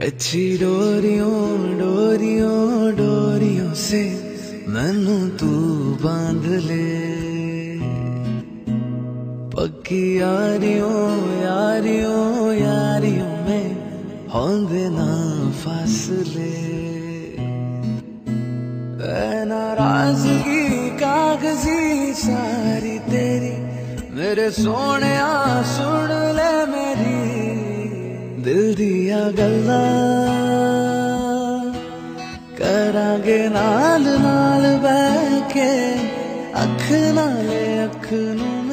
ਕੱਚੀ ਡੋਰੀਆਂ ਡੋਰੀਆਂ ਡੋਰੀਆਂ ਸੇ ਮੈਨੂੰ ਤੂੰ ਬਾਂਧ ਲੈ। ਪੱਕੀ ਯਾਰੀਆਂ ਯਾਰੀਆਂ ਯਾਰੀਆਂ ਮੈਂ ਹੁੰਦੇ ਨਾ ਫਾਸਲੇ ਐ ਨਾਰਾਜ਼ਗੀ ਕਾਗਜ਼ੀ ਸਾਰੀ ਤੇਰੀ ਮੇਰੇ ਸੋਹਣਿਆ ਦਿਲ ਦੀਆਂ ਗੱਲਾਂ ਕਰਾਂਗੇ ਨਾਲ ਨਾਲ ਬਹਿ ਕੇ ਅੱਖ ਨਾਲ ਅੱਖ ਨੂੰ